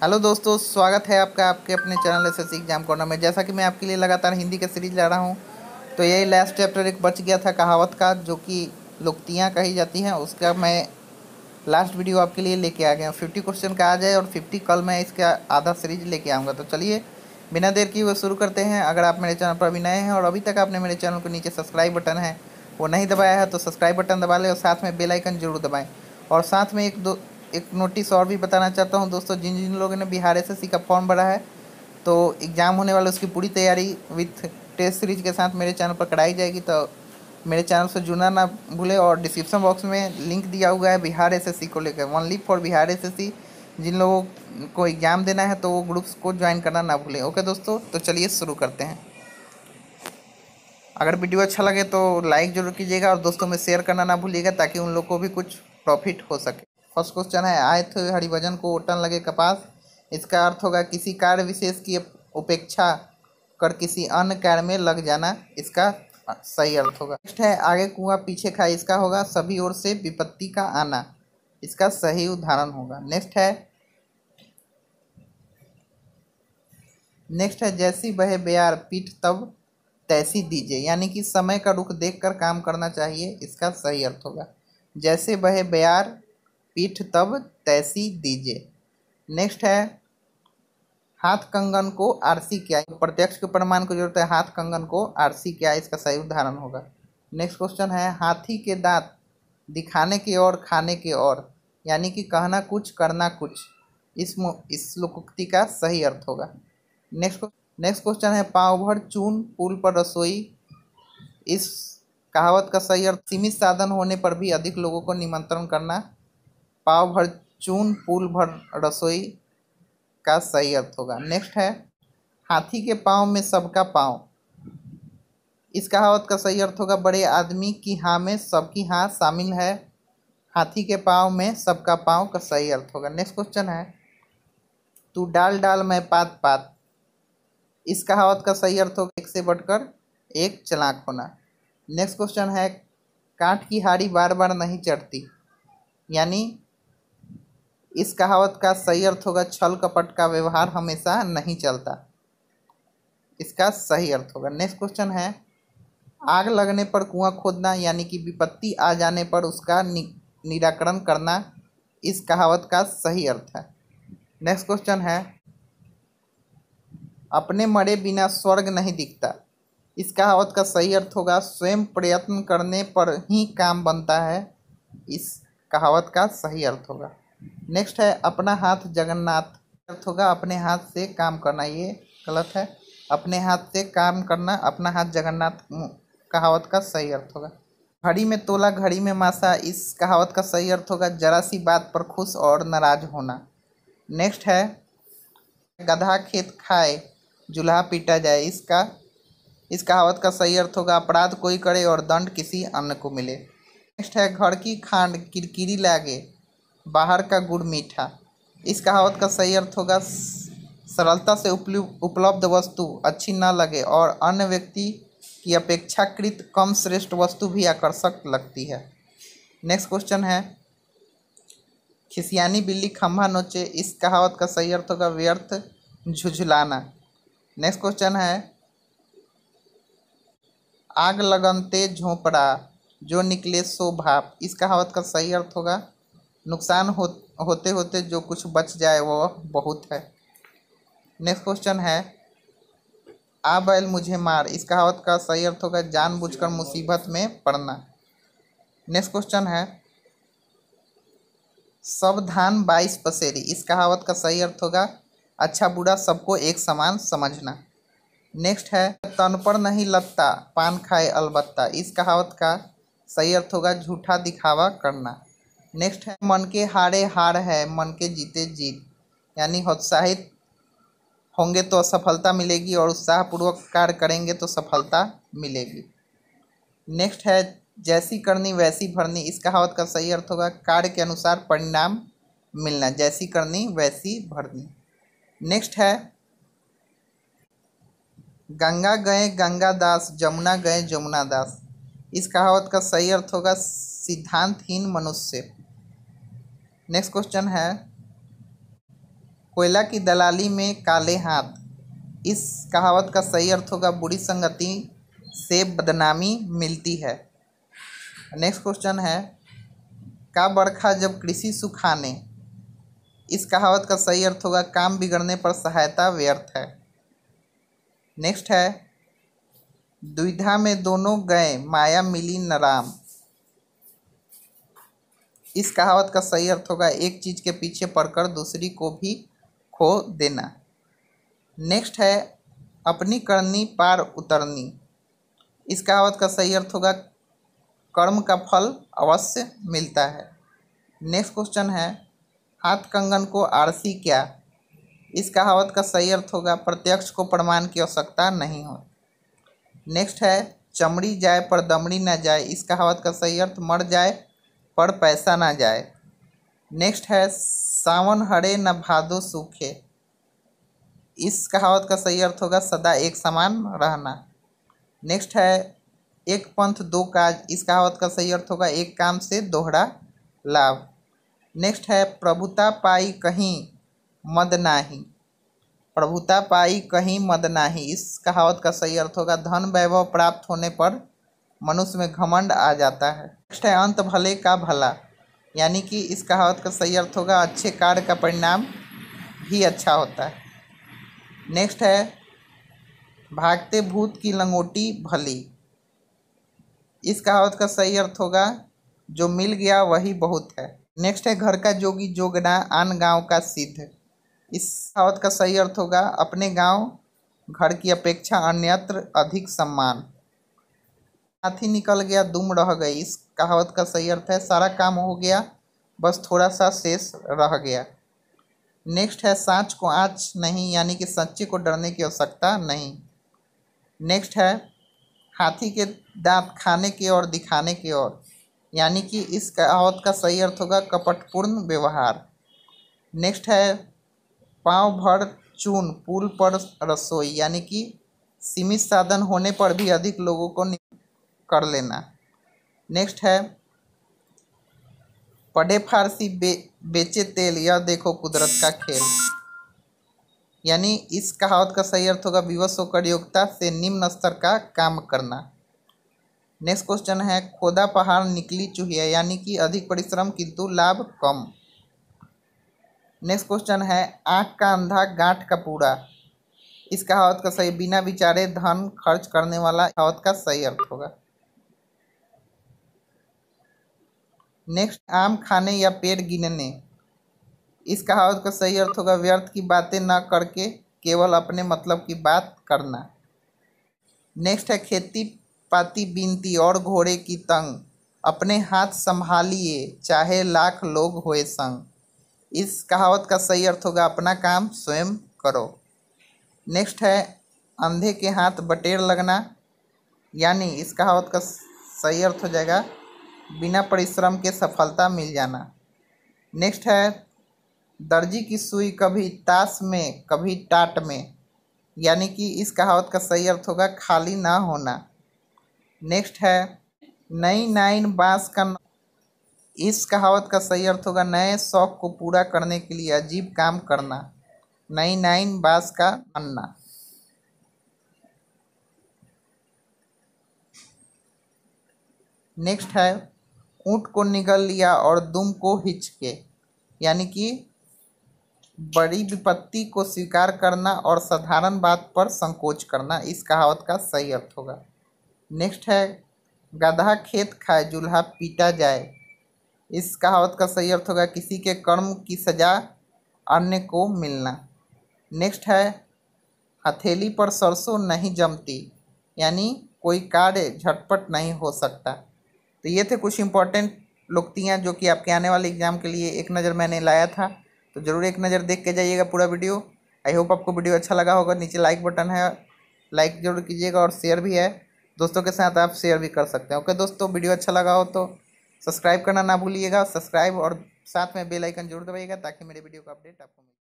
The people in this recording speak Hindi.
हेलो दोस्तों, स्वागत है आपका आपके अपने channel S S exam corner में। जैसा कि मैं आपके लिए लगातार हिंदी का सीरीज़ ला रहा हूँ तो यही लास्ट चैप्टर एक बच गया था कहावत का, जो कि लुक्तियाँ कही जाती हैं, उसका मैं लास्ट वीडियो आपके लिए लेके आ गया फिफ्टी क्वेश्चन का आ जाए और फिफ्टी कल मैं इसका आधा सीरीज़ लेके आऊँगा। तो चलिए, बिना देर की वो शुरू करते हैं। अगर आप मेरे चैनल पर अभी नए हैं और अभी तक आपने मेरे चैनल को नीचे सब्सक्राइब बटन है, वो नहीं दबाया है तो सब्सक्राइब बटन दबा लें और साथ में बेल आइकन ज़रूर दबाएँ। और साथ में एक दो एक नोटिस और भी बताना चाहता हूँ। दोस्तों, जिन जिन लोगों ने बिहार एस एस का फॉर्म भरा है तो एग्ज़ाम होने वाला उसकी पूरी तैयारी विथ टेस्ट सीरीज़ के साथ मेरे चैनल पर कराई जाएगी तो मेरे चैनल से जुड़ना ना भूले और डिस्क्रिप्शन बॉक्स में लिंक दिया हुआ है बिहार एसएससी को लेकर। ओनली फॉर बिहार एसएससी जिन लोगों को एग्ज़ाम देना है तो वो ग्रुप्स को ज्वाइन करना ना भूलें। ओके दोस्तों तो चलिए शुरू करते हैं। अगर वीडियो अच्छा लगे तो लाइक ज़रूर कीजिएगा और दोस्तों में शेयर करना ना भूलिएगा, ताकि उन लोग को भी कुछ प्रॉफिट हो सके। फ़र्स्ट क्वेश्चन है आय थे हरिभजन को ओटन लगे कपास। इसका अर्थ होगा, किसी कार्य विशेष की उपेक्षा कर किसी अन्य कार्य में लग जाना, इसका सही अर्थ होगा। नेक्स्ट है, आगे कुआँ पीछे खाए इसका होगा, सभी ओर से विपत्ति का आना, इसका सही उदाहरण होगा। नेक्स्ट है नेक्स्ट है, जैसी बहे बयार पीठ, तब तैसी दीजिए। यानी कि समय का रुख देखकर काम करना चाहिए, इसका सही अर्थ होगा। जैसे बहे बयार पीठ तब तैसी दीजिए। नेक्स्ट है, हाथ कंगन को आरसी क्या प्रत्यक्ष के प्रमाण को ज़रूरत है, हाथ कंगन को आरसी क्या इसका सही उदाहरण होगा। नेक्स्ट क्वेश्चन है, हाथी के दांत दिखाने के और खाने के और, यानी कि कहना कुछ, करना कुछ, इस इस लोकोक्ति का सही अर्थ होगा। नेक्स्ट नेक्स्ट क्वेश्चन है, पाव भर चून पुल पर रसोई, इस कहावत का सही अर्थ, सीमित साधन होने पर भी अधिक लोगों को निमंत्रण करना पाव भर चून पुल भर रसोई का सही अर्थ होगा। नेक्स्ट है, हाथी के पाँव में सबका पाँव। इस कहावत का सही अर्थ होगा, बड़े आदमी की हाँ में सबकी हाँ शामिल है। हाथी के पाँव में सबका पाँव का सही अर्थ होगा। नेक्स्ट क्वेश्चन है, तू डाल डाल मैं पात पात। इस कहावत का सही अर्थ होगा, एक से बढ़कर एक चलाक होना। नेक्स्ट क्वेश्चन है काठ की हाड़ी बार बार नहीं चढ़ती। यानी इस कहावत का सही अर्थ होगा छल कपट का व्यवहार हमेशा नहीं चलता। इसका सही अर्थ होगा। नेक्स्ट क्वेश्चन है आग लगने पर कुआँ खोदना यानी कि विपत्ति आ जाने पर उसका नि, निराकरण करना इस कहावत का सही अर्थ है। नेक्स्ट क्वेश्चन है अपने मरे बिना स्वर्ग नहीं दिखता। इस कहावत का सही अर्थ होगा स्वयं प्रयत्न करने पर ही काम बनता है। इस कहावत का सही अर्थ होगा। नेक्स्ट है, अपना हाथ जगन्नाथ अर्थ होगा, अपने हाथ से काम करना, ये गलत है। अपने हाथ से काम करना, अपना हाथ जगन्नाथ कहावत का सही अर्थ होगा। घड़ी में तोला, घड़ी में मासा, इस कहावत का सही अर्थ होगा, जरा सी बात पर खुश और नाराज़ होना। नेक्स्ट है, गधा खेत खाए, जुल्हा पीटा जाए, इसका, इस कहावत का सही अर्थ होगा, अपराध कोई करे और दंड किसी अन्य को मिले। नेक्स्ट है, घर की खांड, किरकिरी लागे बाहर का गुड़ मीठा। इस कहावत का सही अर्थ होगा, सरलता से उपलब्ध वस्तु अच्छी न लगे और अन्य व्यक्ति की अपेक्षाकृत कम श्रेष्ठ वस्तु भी आकर्षक लगती है। नेक्स्ट क्वेश्चन है, खिसियानी बिल्ली खंभा नोचे, इस कहावत का सही अर्थ होगा, व्यर्थ झुझलाना। नेक्स्ट क्वेश्चन है, आग लगनते झोंपड़ा, जो निकले सो भाप। इस कहावत का सही अर्थ होगा नुकसान हो होते होते जो कुछ बच जाए वो बहुत है। नेक्स्ट क्वेश्चन है आ बैल मुझे मार। इस कहावत का सही अर्थ होगा जानबूझकर मुसीबत में पड़ना। नेक्स्ट क्वेश्चन है, सब धान बाईस पसेरी। इस कहावत का सही अर्थ होगा अच्छा बुरा सबको एक समान समझना। नेक्स्ट है, तन पर नहीं लगता पान खाए अलबत्ता। इस कहावत का सही अर्थ होगा, झूठा दिखावा करना। नेक्स्ट है, मन के हारे हार है, मन के जीते जीत। यानी उत्साहित होंगे तो सफलता मिलेगी और उत्साहपूर्वक कार्य करेंगे तो सफलता मिलेगी। नेक्स्ट है, जैसी करनी वैसी भरनी। इस कहावत का सही अर्थ होगा, कार्य के अनुसार परिणाम मिलना, जैसी करनी वैसी भरनी। नेक्स्ट है, गंगा गए गंगा दास, जमुना गए जमुना दास। इस कहावत का सही अर्थ होगा, सिद्धांतहीन मनुष्य। नेक्स्ट क्वेश्चन है। कोयला की दलाली में काले हाथ। इस कहावत का सही अर्थ होगा, बुरी संगति से बदनामी मिलती है। नेक्स्ट क्वेश्चन है, का बरखा जब कृषि सुखाने? इस कहावत का सही अर्थ होगा, काम बिगड़ने पर सहायता व्यर्थ है। नेक्स्ट है, द्विधा में दोनों गए, माया मिली न राम इस कहावत का सही अर्थ होगा, एक चीज़ के पीछे पड़कर दूसरी को भी खो देना। नेक्स्ट है, अपनी करनी पार उतरनी। इस कहावत का सही अर्थ होगा, कर्म का फल अवश्य मिलता है। नेक्स्ट क्वेश्चन है, हाथ कंगन को आरसी क्या? इस कहावत का सही अर्थ होगा, प्रत्यक्ष को प्रमाण की आवश्यकता नहीं हो। नेक्स्ट है, चमड़ी जाए पर दमड़ी न जाए। इस कहावत का सही अर्थ, मर जाए पर पैसा ना जाए। नेक्स्ट है, सावन हरे न भादो सूखे। इस कहावत का सही अर्थ होगा सदा एक समान रहना। नेक्स्ट है, एक पंथ दो काज। इस कहावत का सही अर्थ होगा एक काम से दोहरा लाभ। नेक्स्ट है, प्रभुता पाई कहीं मद नाही। प्रभुता पाई कहीं मद नाही। इस कहावत का सही अर्थ होगा धन वैभव प्राप्त होने पर मनुष्य में घमंड आ जाता है। नेक्स्ट है अंत भले का भला। यानी कि इस कहावत का सही अर्थ होगा, अच्छे कार्य का परिणाम भी अच्छा होता है। नेक्स्ट है, भागते भूत की लंगोटी भली। इस कहावत का सही अर्थ होगा, जो मिल गया वही बहुत है। नेक्स्ट है, घर का जोगी जोगना आन गाँव का सिद्ध। इस कहावत का सही अर्थ होगा, अपने गाँव, घर की अपेक्षा अन्यत्र अधिक सम्मान। हाथी निकल गया, दुम रह गई। इस कहावत का सही अर्थ है, सारा काम हो गया, बस थोड़ा सा शेष रह गया। नेक्स्ट है, सांच को आँच नहीं, यानी कि सच्चे को डरने की आवश्यकता नहीं। नेक्स्ट है, हाथी के दांत खाने की ओर, दिखाने की ओर। यानी कि इस कहावत का सही अर्थ होगा, कपटपूर्ण व्यवहार। नेक्स्ट है, पाँव भर चून, पुल पर रसोई। यानी कि सीमित साधन होने पर भी अधिक लोगों को कर लेना। नेक्स्ट है पढ़े फारसी बे, बेचे तेल यह देखो कुदरत का खेल। यानी इस कहावत का सही अर्थ होगा विवश होकर योग्यता से निम्न स्तर का काम करना। नेक्स्ट क्वेश्चन है, खोदा पहाड़ निकली चूहिया, यानी कि अधिक परिश्रम किंतु लाभ कम। नेक्स्ट क्वेश्चन है आँख का अंधा, गांठ का पूरा इस कहावत का सही, बिना विचारे धन खर्च करने वाला कहावत का सही अर्थ होगा। नेक्स्ट आम खाने या पेड़ गिनने। इस कहावत का सही अर्थ होगा व्यर्थ की बातें न करके केवल अपने मतलब की बात करना। नेक्स्ट है खेती पाती बीनती और घोड़े की तंग। अपने हाथ संभालिए, चाहे लाख लोग होए संग। इस कहावत का सही अर्थ होगा अपना काम स्वयं करो। नेक्स्ट है अंधे के हाथ बटेर लगना। यानी इस कहावत का सही अर्थ हो जाएगा बिना परिश्रम के सफलता मिल जाना। नेक्स्ट है, दर्जी की सुई कभी ताश में, कभी टाट में। यानी कि इस कहावत का सही अर्थ होगा, खाली ना होना। नेक्स्ट है, नई नाइन बाँस का इस कहावत का सही अर्थ होगा, नए शौक को पूरा करने के लिए अजीब काम करना। नई नाइन बाँस का अन्ना। नेक्स्ट है ऊँट को निगल लिया और दुम को हिचके। यानी कि बड़ी विपत्ति को स्वीकार करना और साधारण बात पर संकोच करना, इस कहावत का सही अर्थ होगा। नेक्स्ट है, गधा खेत खाए जुल्हा पीटा जाए। इस कहावत का सही अर्थ होगा किसी के कर्म की सजा अन्य को मिलना। नेक्स्ट है, हथेली पर सरसों नहीं जमती, यानी कोई कार्य झटपट नहीं हो सकता। तो ये थे कुछ इंपॉर्टेंट लुक्तियाँ जो कि आपके आने वाले एग्ज़ाम के लिए एक नज़र मैंने लाया था। तो ज़रूर एक नज़र देख के जाइएगा पूरा वीडियो आई होप आपको वीडियो अच्छा लगा होगा। नीचे लाइक बटन है। लाइक ज़रूर कीजिएगा और शेयर भी है। दोस्तों के साथ आप शेयर भी कर सकते हैं। ओके दोस्तों वीडियो अच्छा लगा हो तो सब्सक्राइब करना ना भूलिएगा। सब्सक्राइब और साथ में बेल आइकन ज़रूर दबाइएगा ताकि मेरे वीडियो का अपडेट आपको मिले।